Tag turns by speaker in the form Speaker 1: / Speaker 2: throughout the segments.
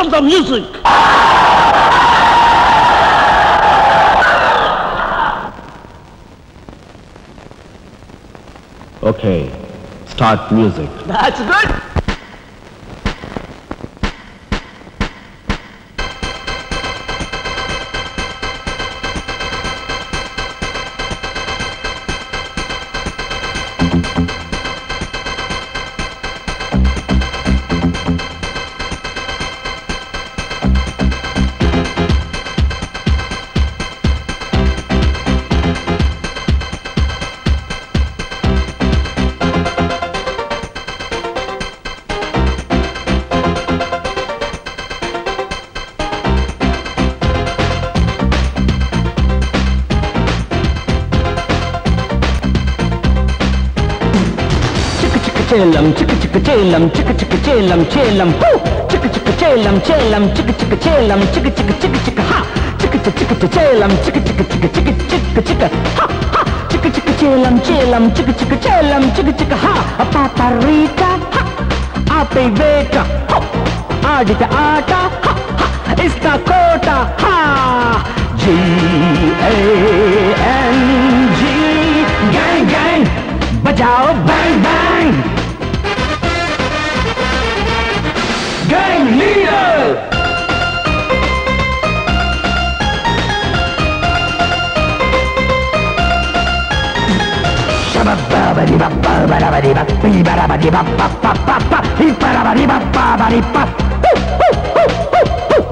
Speaker 1: Start the music. Okay, start music.
Speaker 2: That's good.
Speaker 3: చేలం చిక్కు చిక్కు చేలం చిక్కు చిక్కు చేలం చేలం చిక్కు చిక్కు చేలం చేలం చిక్కు చిక్కు చేలం చిక్కు చిక్కు చిక్కు చిక్కు చిక్కు చిక్కు చిక్కు చేలం చిక్కు చిక్కు చిక్కు చిక్కు చిక్కు చిక్కు చిక్కు చిక్కు చేలం చేలం చిక్కు చిక్కు చేలం చిక్కు చిక్కు హా పాపరీట హా ఆపే వేట ఆట ఇస్తా కోట హా G A N G gang gang బజాओ bang leader!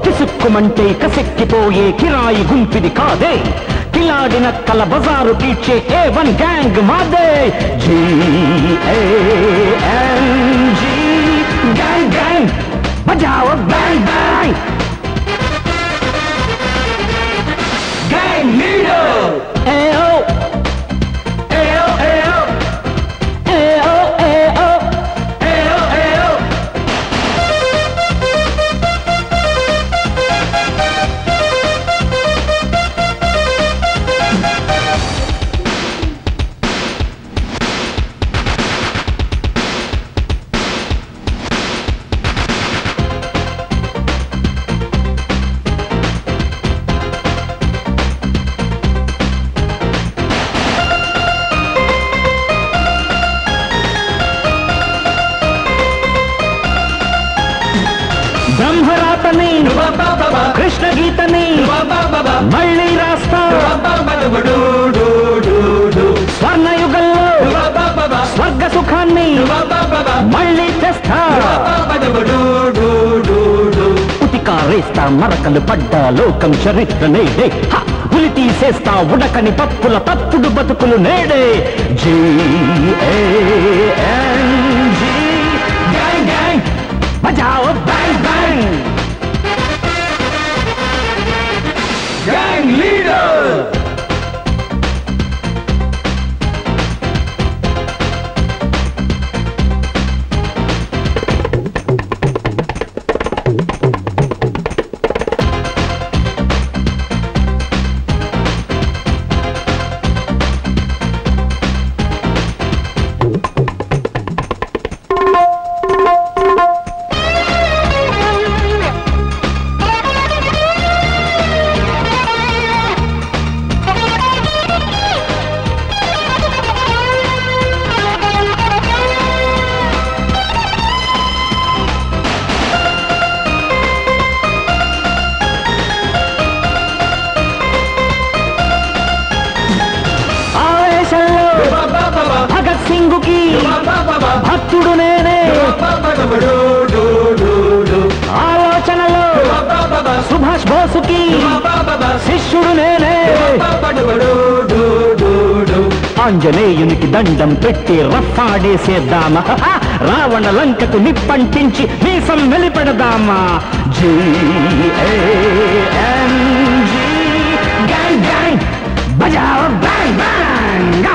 Speaker 3: చిసుక్కుమంటే కసెక్కిపోయే కిరాయి గుంపిది కాదే కిలాడిన కల బజారు తీర్చే ఏ వన్ గ్యాంగ్ మాదే జీ ఏ బ్యాంగ్ బ్రహ్మరాతని కృష్ణ గీతని మళ్ళీ రాస్తా. స్వర్ణయుగంలో స్వర్గ సుఖాన్ని మళ్ళీ తెస్తా. ఉతికారేస్తా మరకలు పడ్డా లోకం చరిత్ర నేడే. హ! ఉలి తీసేస్తా ఉడకని పప్పుల తప్పుడు బతుకులు నేడే. జీ జీ ఆంజనేయునికి దండం పెట్టి రఫాడేసేద్దామా రావణ లంకకు నిప్పంటించి దేశం వెలిపెడదామా జీ బజా బ్యాంగ్ బ్యాంగ్